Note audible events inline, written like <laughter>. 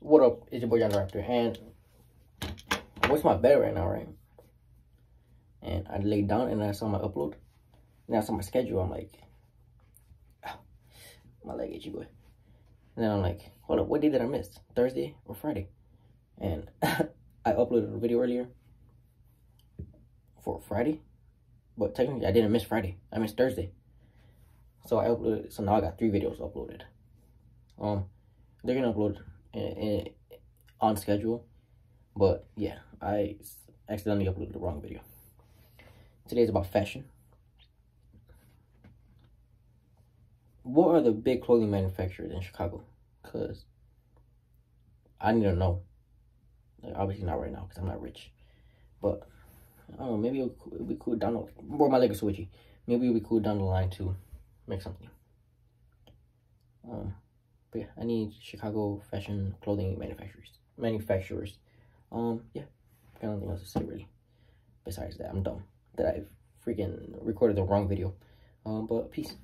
What up? It's your boy Jon Raptor, and I what's my bed right now, right? And I laid down and I saw my upload. And I saw my schedule. I'm like, oh, my leg itchy, boy. And then I'm like, hold up, what day did I miss? Thursday or Friday? And <laughs> I uploaded a video earlier for Friday, but technically I didn't miss Friday. I missed Thursday. So I uploaded. So now I got three videos uploaded. Um, they're gonna upload on schedule. But yeah, I accidentally uploaded the wrong video. Today's about fashion. What are the big clothing manufacturers in Chicago? Because I need to know. Like, obviously not right now because I'm not rich. But, I don't know, maybe it'll, it'll be cool down the Well, my leg is switchy. Maybe it'll be cool down the line to make something. Um, but yeah, I need Chicago fashion clothing manufacturers. Manufacturers. Um, yeah. I got nothing else to say really. Besides that, I'm dumb that I've freaking recorded the wrong video. Um, but peace.